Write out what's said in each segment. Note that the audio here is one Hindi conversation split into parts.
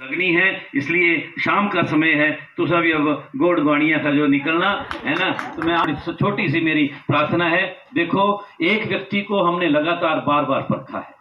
लगनी है, इसलिए शाम का समय है तो सभी अब गोड़ गवाणिया का जो निकलना, है ना? तो मैं आज छोटी सी मेरी प्रार्थना है, देखो, एक व्यक्ति को हमने लगातार बार बार परखा है,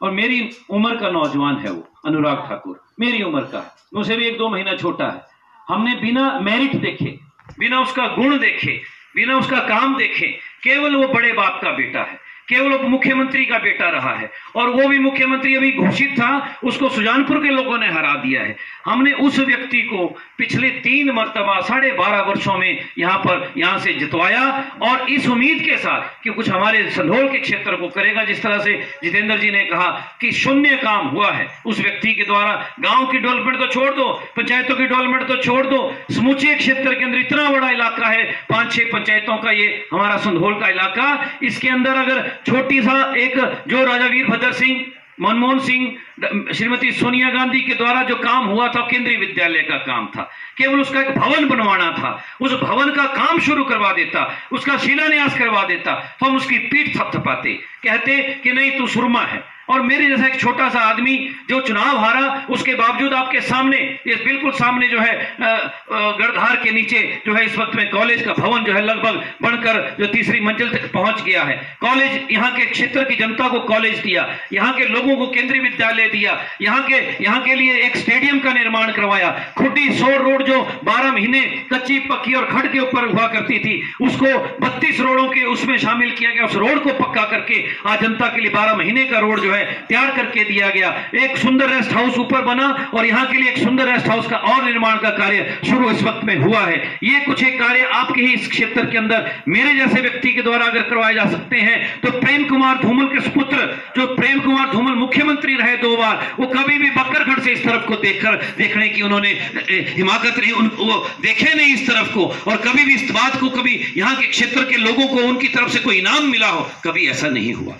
और मेरी उम्र का नौजवान है वो, अनुराग ठाकुर, मेरी उम्र का मुझसे भी एक दो महीना छोटा है, हमने बिना मेरिट देखे, बिना उसका गुण देखे, बिना उसका काम देखे, केवल वो बड़े बाप का बेटा है केवल मुख्यमंत्री का बेटा रहा है। और वो भी मुख्यमंत्री अभी घोषित था, उसको सुजानपुर के लोगों ने हरा दिया है। हमने उस व्यक्ति को पिछले तीन मरतबा, साढ़े बारह वर्षों में यहाँ पर, यहाँ से जितवाया और इस उम्मीद के साथ कि कुछ हमारे संधोल के क्षेत्र को करेगा, जिस तरह से जितेंद्र जी ने कहा कि शून्य काम हुआ है उस व्यक्ति के द्वारा। गाँव की डेवलपमेंट तो छोड़ दो, पंचायतों की डेवलपमेंट तो छोड़ दो। समूचे क्षेत्र के अंदर इतना बड़ा इलाका है पाँच छह पंचायतों का ये हमारा संधोल का इलाका। इसके अंदर अगर छोटी सा एक जो राजा वीरभद्र सिंह, मनमोहन सिंह, श्रीमती सोनिया गांधी के द्वारा जो काम हुआ था, केंद्रीय विद्यालय का काम था। केवल उसका एक भवन बनवाना था। उस भवन का काम शुरू करवा देता, उसका शिलान्यास करवा देता तो हम उसकी पीठ थपथपाते। कहते कि नहीं, तू सुरमा है। और मेरे जैसा एक छोटा सा आदमी जो चुनाव हारा, उसके बावजूद आपके सामने, ये बिल्कुल सामने जो है गढ़धार के नीचे जो है इस वक्त में कॉलेज का भवन जो है लगभग बनकर जो तीसरी मंजिल तक पहुँच गया है। कॉलेज यहाँ के क्षेत्र की जनता को कॉलेज दिया, यहाँ के लोगों को केंद्रीय विद्यालय दिया, यहाँ के यहाँ के लिए एक स्टेडियम का निर्माण करवाया। खुटी सोर रोड जो बारह महीने कच्ची, पक्की और खड़ के ऊपर हुआ करती थी, उसको बत्तीस रोडों के उसमें शामिल किया गया। उस रोड को पक्का करके आज जनता के लिए बारह महीने का रोड जो है तैयार करके दिया गया। एक सुंदर रेस्ट हाउस ऊपर बना और यहाँ के लिए एक सुंदर रेस्ट हाउस का और निर्माण का कार्य शुरू इस वक्त में हुआ है। ये कुछ एक कार्य आपके ही इस क्षेत्र के अंदर मेरे जैसे व्यक्ति के द्वारा अगर करवाए जा सकते हैं तो प्रेम कुमार धूमल के सुपुत्र जो प्रेम कुमार धूमल मुख्यमंत्री रहे दो बार वो कभी भी बकरगढ़ से इस तरफ़ को देखकर देखने की उन्होंने हिमाकत नहीं उन, वो देखे नहीं इस तरफ़ को। और कभी भी इस बात को कभी यहाँ के क्षेत्र के लोगों को उनकी तरफ़ से कोई इनाम मिला हो कभी ऐसा नहीं हुआ।